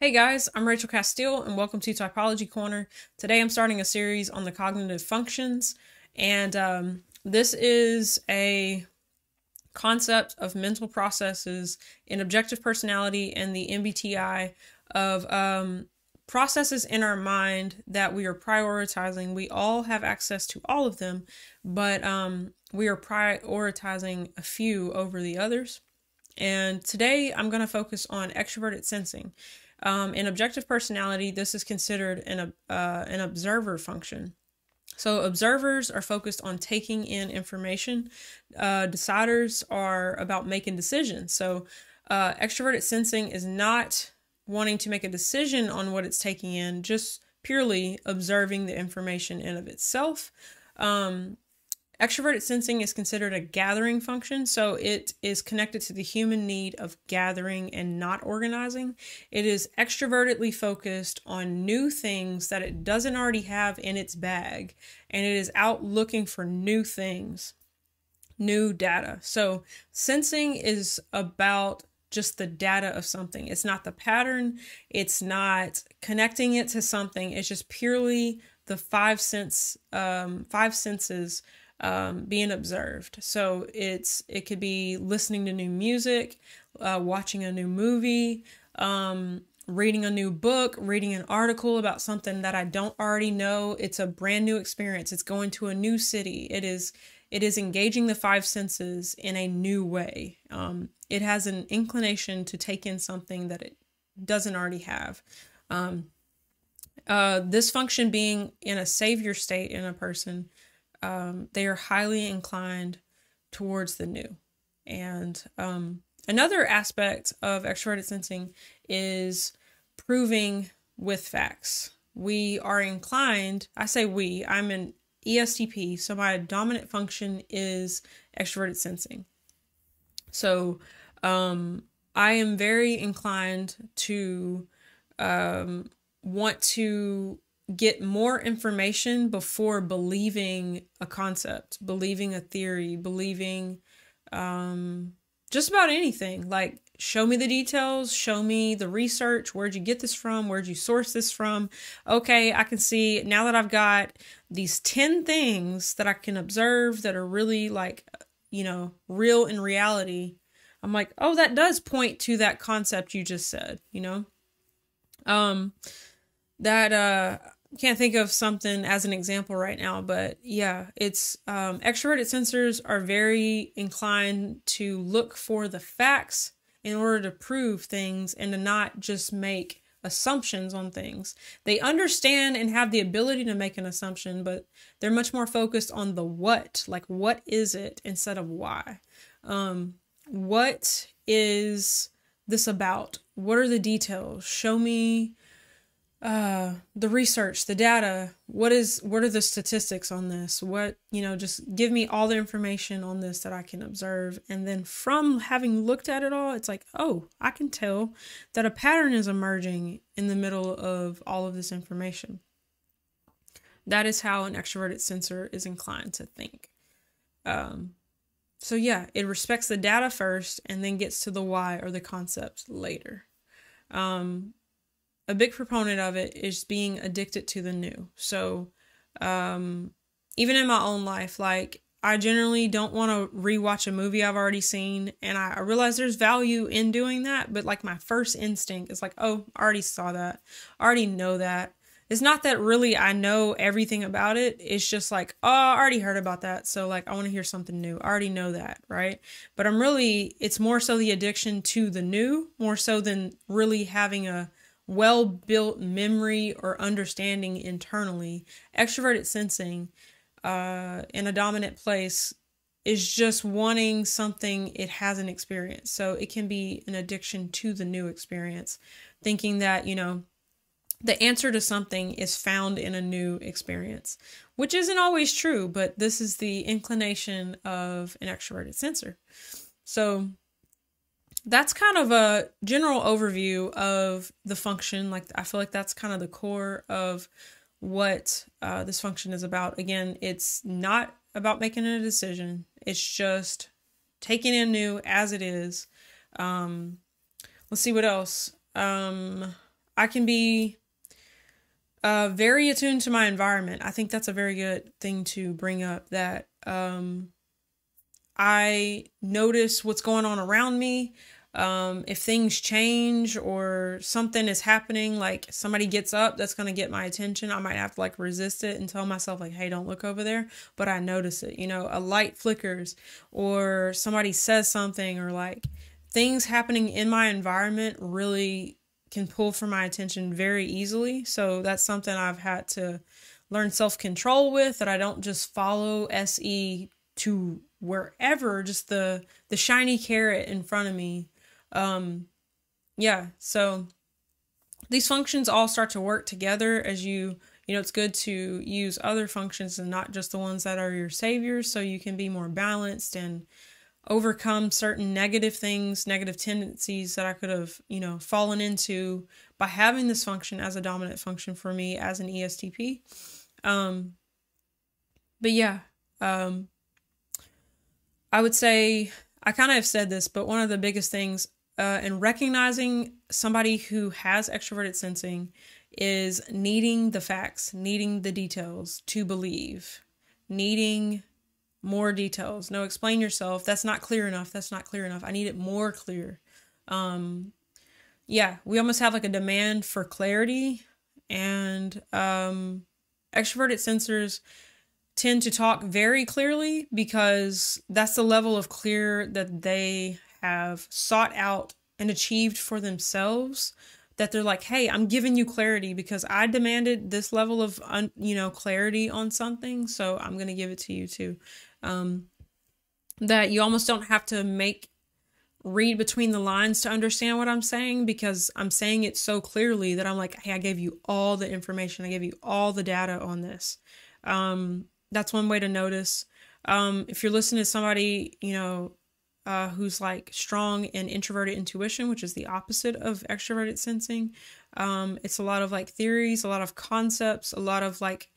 Hey guys, I'm Rachel Castille and welcome to Typology Corner. Today I'm starting a series on the cognitive functions, and um, this is a concept of mental processes in objective personality and the MBTI of um, processes in our mind that we are prioritizing. We all have access to all of them, but um, we are prioritizing a few over the others. And today I'm going to focus on extroverted sensing. Um, in objective personality, this is considered an, uh, an observer function. So, observers are focused on taking in information. Uh, deciders are about making decisions. So, uh, extroverted sensing is not wanting to make a decision on what it's taking in, just purely observing the information in of itself. Um, Extroverted sensing is considered a gathering function, so it is connected to the human need of gathering and not organizing. It is extrovertedly focused on new things that it doesn't already have in its bag, and it is out looking for new things, new data. So, sensing is about just the data of something. It's not the pattern, it's not connecting it to something, it's just purely the five sense um, five senses um, being observed. So it's it could be listening to new music, uh, watching a new movie, um, reading a new book, reading an article about something that I don't already know. It's a brand new experience. It's going to a new city. It is it is engaging the five senses in a new way. Um, it has an inclination to take in something that it doesn't already have. Um, uh, this function being in a savior state in a person um, they are highly inclined towards the new. And um, another aspect of extroverted sensing is proving with facts. We are inclined, I say we, I'm an ESTP, so my dominant function is extroverted sensing. So um, I am very inclined to um, want to get more information before believing a concept, believing a theory, believing um, just about anything. Like, show me the details, show me the research. Where'd you get this from? Where'd you source this from? Okay, I can see now that I've got these 10 things that I can observe that are really like, you know, real in reality. I'm like, oh, that does point to that concept you just said, you know? Um, that, uh, can't think of something as an example right now, but yeah, it's um, extroverted sensors are very inclined to look for the facts in order to prove things and to not just make assumptions on things. They understand and have the ability to make an assumption, but they're much more focused on the what, like what is it instead of why. Um, what is this about? What are the details? Show me uh the research the data what is what are the statistics on this? What you know just give me all the information on this that i can observe. And then from having looked at it all it's like oh i can tell that a pattern is emerging in the middle of all of this information. That is how an extroverted sensor is inclined to think. Um so yeah it respects the data first and then gets to the why or the concept later. Um a big proponent of it is being addicted to the new. So, um, even in my own life, like I generally don't want to rewatch a movie I've already seen, and I, I, realize there's value in doing that. But like my first instinct is like, oh, I already saw that, I already know that. It's not that really I know everything about it. It's just like, oh, I already heard about that. So like I want to hear something new. I already know that, right? But I'm really it's more so the addiction to the new, more so than really having a well built memory or understanding internally. Extroverted sensing uh, in a dominant place is just wanting something it hasn't experienced. So it can be an addiction to the new experience, thinking that, you know, the answer to something is found in a new experience, which isn't always true, but this is the inclination of an extroverted sensor. So that's kind of a general overview of the function. Like, I feel like that's kind of the core of what uh, this function is about. Again, it's not about making a decision, it's just taking in new as it is. Um, let's see what else. Um, I can be uh, very attuned to my environment. I think that's a very good thing to bring up that um, I notice what's going on around me. Um, if things change or something is happening, like somebody gets up that's going to get my attention, I might have to like resist it and tell myself, like, hey, don't look over there. But I notice it. You know, a light flickers or somebody says something or like things happening in my environment really can pull for my attention very easily. So that's something I've had to learn self control with that I don't just follow SE to wherever, just the the shiny carrot in front of me. Um yeah, so these functions all start to work together as you you know it's good to use other functions and not just the ones that are your saviors so you can be more balanced and overcome certain negative things, negative tendencies that I could have, you know, fallen into by having this function as a dominant function for me as an ESTP. Um, but yeah, um, I would say I kind of have said this, but one of the biggest things uh, in recognizing somebody who has extroverted sensing is needing the facts, needing the details to believe, needing more details. No, explain yourself. That's not clear enough. That's not clear enough. I need it more clear. Um, yeah, we almost have like a demand for clarity, and um, extroverted sensors tend to talk very clearly because that's the level of clear that they have sought out and achieved for themselves that they're like, "Hey, I'm giving you clarity because I demanded this level of you know, clarity on something, so I'm going to give it to you too." Um, that you almost don't have to make read between the lines to understand what I'm saying because I'm saying it so clearly that I'm like, hey, I gave you all the information, I gave you all the data on this. Um, that's one way to notice. Um, if you're listening to somebody, you know, uh, who's like strong in introverted intuition, which is the opposite of extroverted sensing, um, it's a lot of like theories, a lot of concepts, a lot of like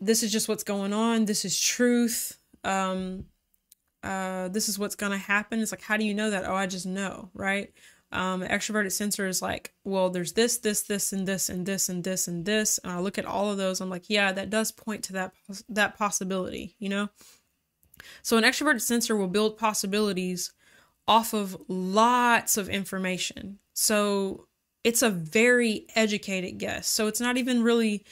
this is just what's going on. This is truth. Um, uh, this is what's going to happen. It's like, how do you know that? Oh, I just know, right? Um, extroverted sensor is like, well, there's this, this, this, and this, and this, and this, and this. And I look at all of those. I'm like, yeah, that does point to that, that possibility, you know? So an extroverted sensor will build possibilities off of lots of information. So it's a very educated guess. So it's not even really,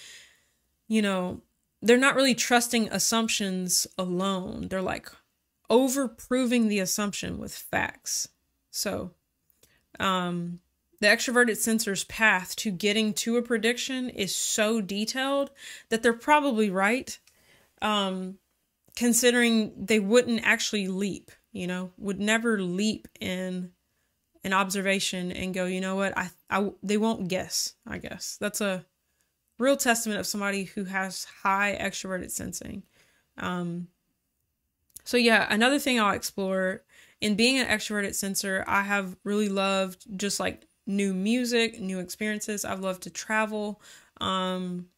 you know, they're not really trusting assumptions alone. They're like over proving the assumption with facts. So, um, the extroverted sensor's path to getting to a prediction is so detailed that they're probably right, um, considering they wouldn't actually leap, you know, would never leap in an observation and go, you know what, I, I they won't guess, I guess. That's a real testament of somebody who has high extroverted sensing. Um, so yeah, another thing I'll explore in being an extroverted sensor, I have really loved just like new music, new experiences. I've loved to travel. Um,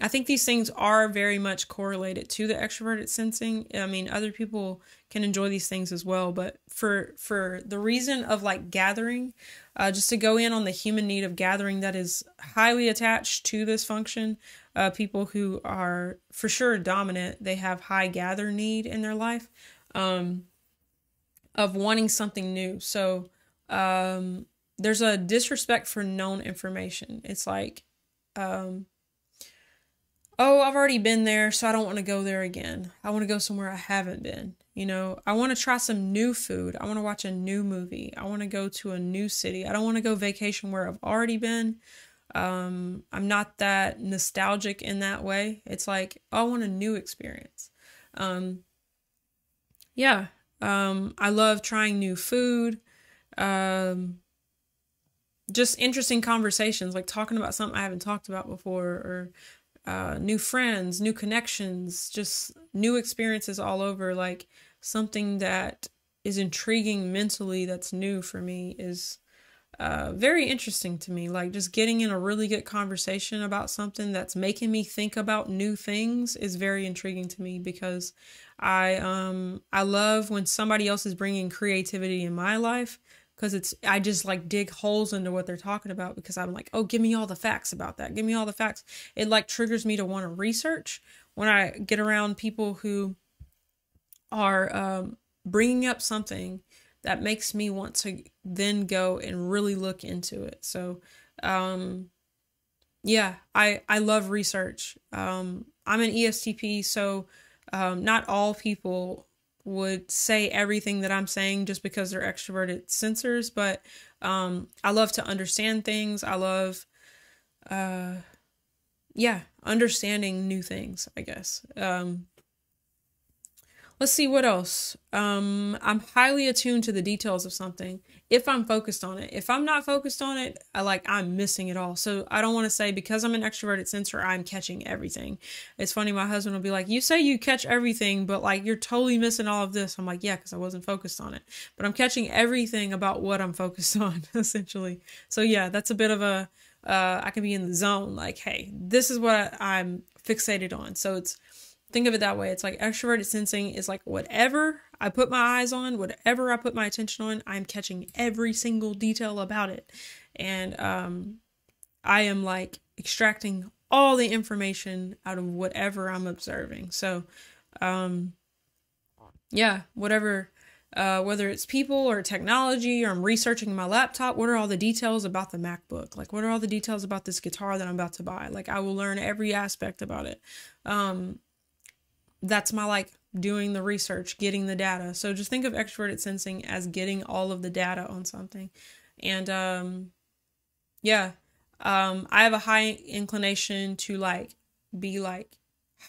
I think these things are very much correlated to the extroverted sensing. I mean, other people can enjoy these things as well, but for for the reason of like gathering, uh, just to go in on the human need of gathering that is highly attached to this function, uh, people who are for sure dominant, they have high gather need in their life, um, of wanting something new. So um, there's a disrespect for known information. It's like um, oh, I've already been there, so I don't want to go there again. I want to go somewhere I haven't been. You know, I want to try some new food. I want to watch a new movie. I want to go to a new city. I don't want to go vacation where I've already been. Um, I'm not that nostalgic in that way. It's like, oh, I want a new experience. Um, yeah. Um, I love trying new food. Um, just interesting conversations, like talking about something I haven't talked about before, or uh, new friends, new connections, just new experiences all over. Like something that is intriguing mentally that's new for me is uh, very interesting to me. Like just getting in a really good conversation about something that's making me think about new things is very intriguing to me because I um I love when somebody else is bringing creativity in my life because it's I just like dig holes into what they're talking about because I'm like, oh, give me all the facts about that. Give me all the facts. It like triggers me to want to research when I get around people who are um, bringing up something that makes me want to then go and really look into it. So, um, yeah, I I love research. Um, I'm an ESTP, so um, not all people would say everything that I'm saying just because they're extroverted sensors, but um, I love to understand things. I love, uh, yeah, understanding new things, I guess. Um, Let's see what else. Um, I'm highly attuned to the details of something if I'm focused on it. If I'm not focused on it, I like I'm missing it all. So I don't want to say because I'm an extroverted sensor, I'm catching everything. It's funny, my husband will be like, "You say you catch everything, but like you're totally missing all of this." I'm like, "Yeah, because I wasn't focused on it, but I'm catching everything about what I'm focused on, essentially." So yeah, that's a bit of a uh, I can be in the zone. Like, hey, this is what I'm fixated on. So it's think of it that way. It's like extroverted sensing is like whatever I put my eyes on, whatever I put my attention on, I'm catching every single detail about it. And um I am like extracting all the information out of whatever I'm observing. So um yeah, whatever uh, whether it's people or technology or I'm researching my laptop, what are all the details about the MacBook? Like, what are all the details about this guitar that I'm about to buy? Like, I will learn every aspect about it. Um, that's my like doing the research, getting the data. So just think of extroverted sensing as getting all of the data on something. And um yeah, um I have a high inclination to like be like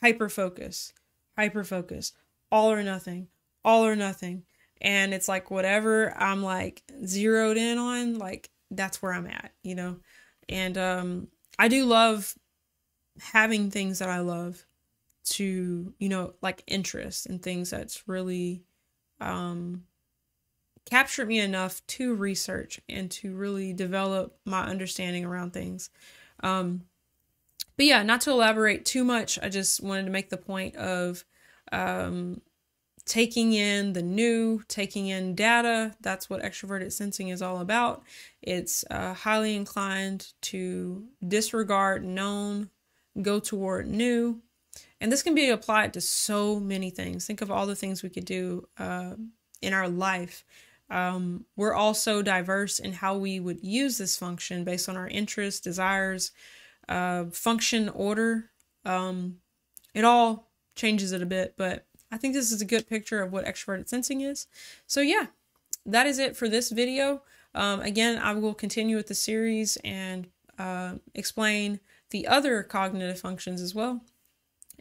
hyper focus, hyper focus, all or nothing, all or nothing. And it's like whatever I'm like zeroed in on, like that's where I'm at, you know. And um I do love having things that I love to you know like interest in things that's really um captured me enough to research and to really develop my understanding around things. Um but yeah not to elaborate too much i just wanted to make the point of um taking in the new taking in data. That's what extroverted sensing is all about. It's uh, highly inclined to disregard known go toward new and this can be applied to so many things. Think of all the things we could do uh, in our life. Um, we're all so diverse in how we would use this function based on our interests, desires, uh, function, order. Um, it all changes it a bit, but I think this is a good picture of what extroverted sensing is. So, yeah, that is it for this video. Um, again, I will continue with the series and uh, explain the other cognitive functions as well.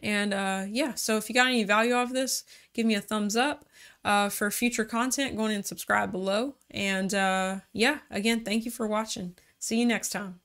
And uh, yeah, so if you got any value out of this, give me a thumbs up. Uh, for future content, go in and subscribe below. And uh, yeah, again, thank you for watching. See you next time.